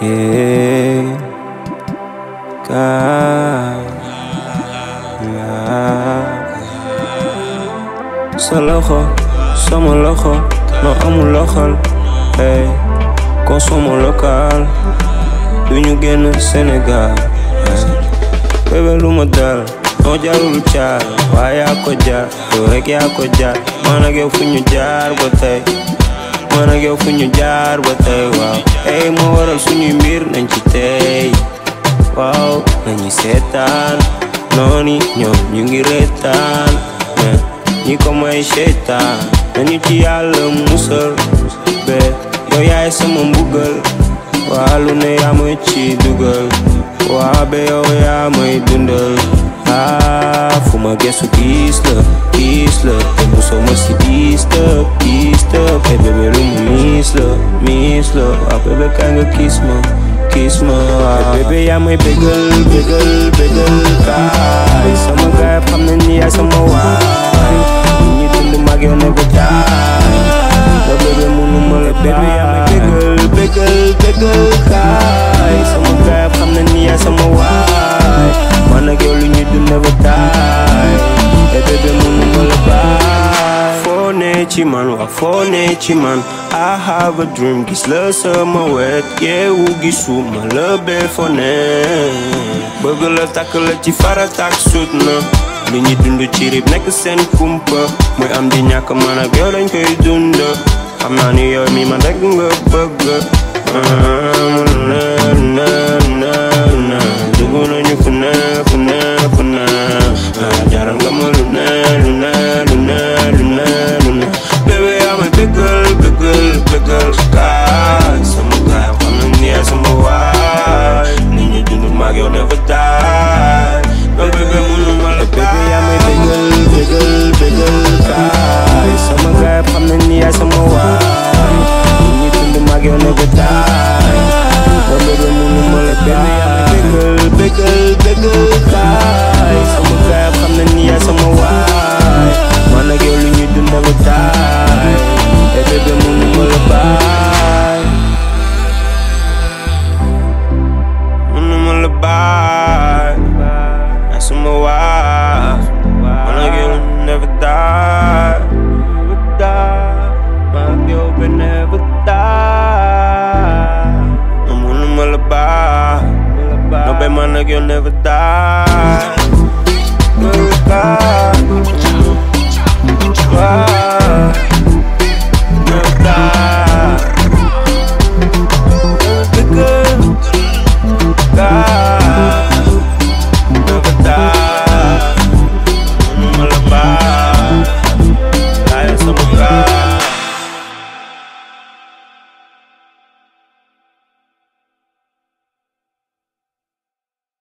yeah kaay sa loxo sama loxo no amul loxal hey consomme local. Du ñu génn Sénégal bébé lu ma dal noo jarul caar waaye yaa ko jaar yow rek yaa ko jaar. Man ak yow fu ñu jaar ba tey suñuy mbir nañ ci tey waaw nañu seetaan nooni ñoom ñu ngi reetaan ñi ko may seetaan nañu ci yàlla musal be yow yaay sama mbugal waa lu ne yaa ci dugal waa be yow yaa may dundal ah fu ma gëstu gis la la te musoo ma si la waa bébé kaay nga kiss me, kiss ma waa bébé yaa may bégal bégal bégal kaay sama gaay xam nañ ni yaay sama waay ñi dund mag yow ne ba taay ba bébé munu ma la bébé yaa may bégal bégal bégal kaay sama gaay xam nañ ni yaay sama waay man foo ne ci man I have a dream gis la sama wet. Yeewu gisuma la bee fo ne bëgg la takk la ci faratak sut na li ñuy dund ci rib nekk seen kumpa. Muy am di ñàkk man ak yow dañ koy dund xam naa ni yow mi man rek nga bëgg die ba bébé mënu ma la bébé yaa yow never die